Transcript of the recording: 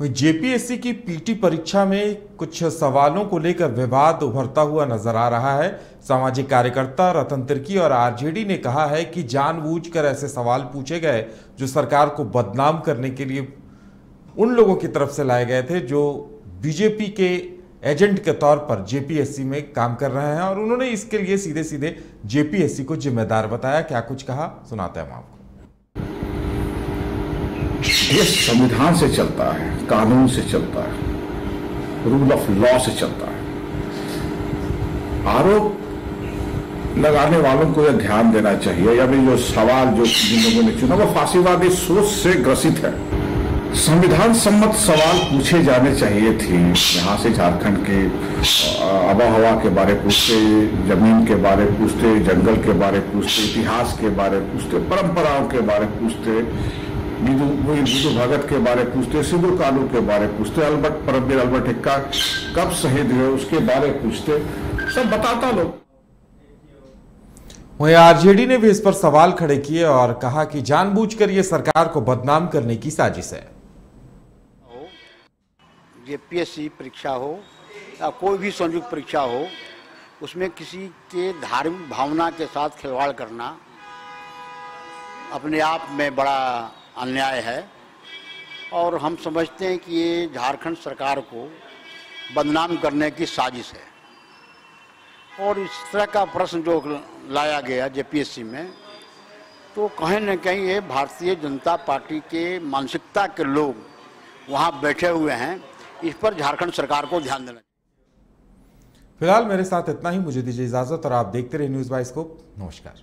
JPSC की PT परीक्षा में कुछ सवालों को लेकर विवाद उभरता हुआ नज़र आ रहा है। सामाजिक कार्यकर्ता रतन तिर्की और आरजेडी ने कहा है कि जानबूझकर ऐसे सवाल पूछे गए जो सरकार को बदनाम करने के लिए उन लोगों की तरफ़ से लाए गए थे जो बीजेपी के एजेंट के तौर पर जेपीएससी में काम कर रहे हैं और उन्होंने इसके लिए सीधे सीधे जेपीएससी को जिम्मेदार बताया। क्या कुछ कहा? सुनाते हैं हम आपको। देश संविधान से चलता है, कानून से चलता है रूल ऑफ़ लॉ से चलता है। आरोप लगाने वालों को यह ध्यान देना चाहिए या भी जो सवाल जो जिन लोगों ने चुना, वो फांसीवादी सोच से ग्रसित है। संविधान सम्मत सवाल पूछे जाने चाहिए थे। यहाँ से झारखंड के आबोहवा के बारे पूछते, ज़मीन के बारे पूछते, जंगल के बारे पूछते, इतिहास के बारे पूछते, परंपराओं के बारे पूछते विदु विदु भगत के बारे पूछते सिद्धू कालू के बारे पूछते अल्बर्ट परमवीर अल्बर्ट हिक्का कब शहीद हुए उसके बारे पूछते। सब बताता लोग। वहीं आरजेडी ने भी इस पर सवाल खड़े किए और कहा कि जानबूझकर ये सरकार को बदनाम करने की साजिश है। जेपीएससी परीक्षा हो या कोई भी संयुक्त परीक्षा हो उसमें किसी के धार्मिक भावना के साथ खिलवाड़ करना अपने आप में बड़ा अन्याय है। और हम समझते हैं कि ये झारखंड सरकार को बदनाम करने की साजिश है। और इस तरह का प्रश्न जो लाया गया जेपीएससी में तो कहीं न कहीं ये भारतीय जनता पार्टी के मानसिकता के लोग वहाँ बैठे हुए हैं। इस पर झारखंड सरकार को ध्यान देना फ़िलहाल मेरे साथ इतना ही। मुझे दीजिए इजाज़त और आप देखते रहे न्यूज़ बाइस को। नमस्कार।